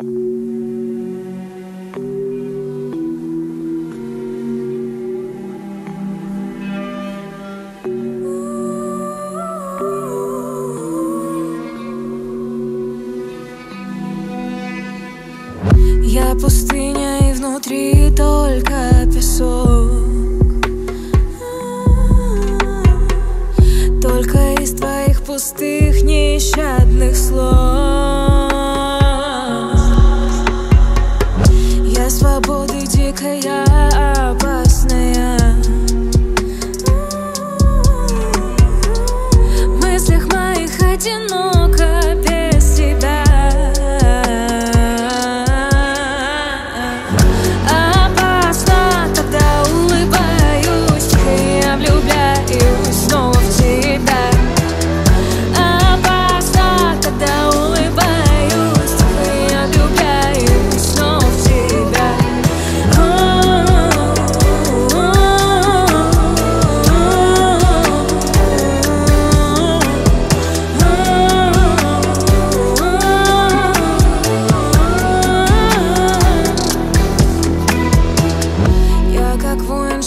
Я пустыня и внутри только песок. Только из твоих пустых нещадных слов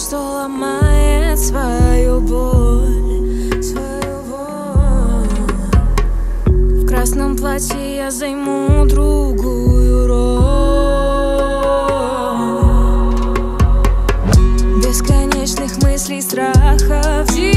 что ломает свою боль, свою боль. В красном платье я займу другую роль. Бесконечных мыслей, страхов, дел.